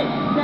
Nick.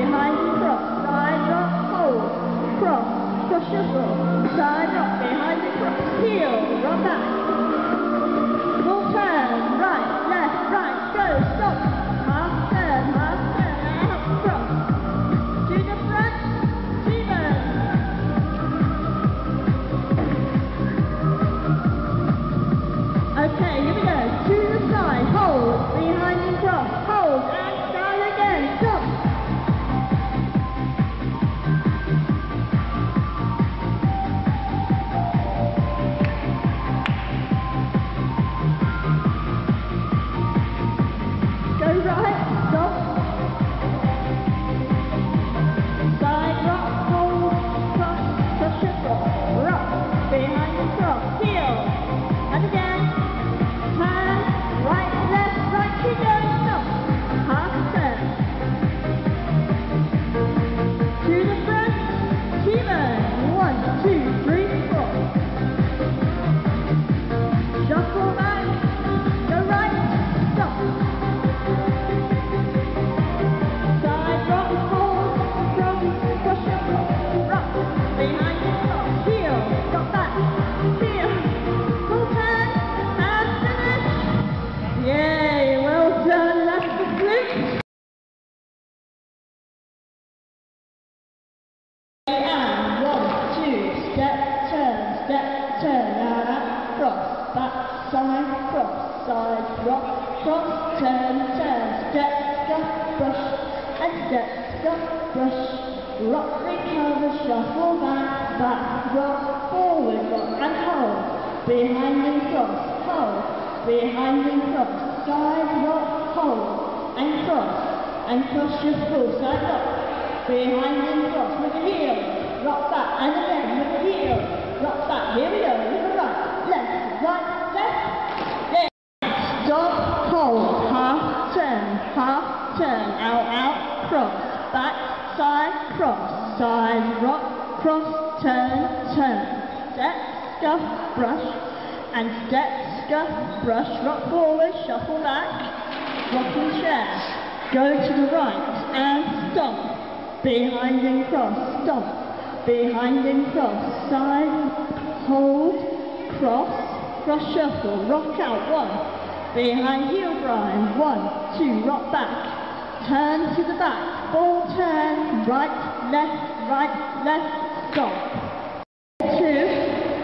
Behind and cross, side rock, hold, cross, cross shuffle, side rock, behind and cross, heel, rock back, cross, side, rock, cross, turn, turn, step, stop, brush, and step, stop, brush, rock, recover, shuffle, back, back, rock, forward, rock, and hold, behind and cross, hold, behind and cross, side, rock, hold, and cross, and cross your full side rock, behind and cross with the heel, rock back, and again with the heel, rock back, here we go, with the right, left, right, left, there, stop, hold, half turn, half turn, out, out, cross, back, side, cross, side, rock, cross, turn, turn, step, scuff, brush, and step, scuff, brush, rock forward, shuffle back, rocking chair, go to the right, and stop, behind and cross, stop, behind and cross, side, hold, cross, cross shuffle, rock out, one, behind heel grind, one, two, rock back, turn to the back, full turn, right, left, right, left, stop, two,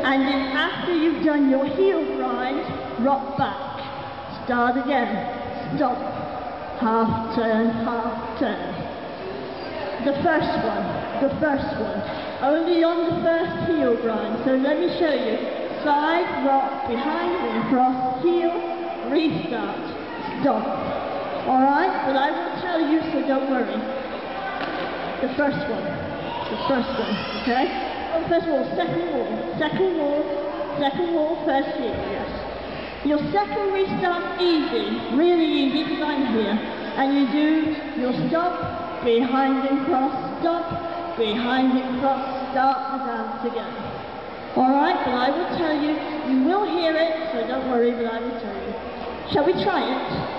and then after you've done your heel grind, rock back, start again, stop, half turn, half turn. The first one, the first one. Only on the first heel grind. So let me show you. Side, rock, behind and cross, heel, restart, stop. Alright? But I will tell you, so don't worry. The first one. The first one, okay? Oh, first wall, second wall, second wall, second wall, first heel, yes. Your second restart easy, really easy because I'm here. And you do your stop, behind and cross, stop, behind and cross, start the dance again. Alright, but I will tell you, you will hear it, so don't worry, but I will tell you. Shall we try it?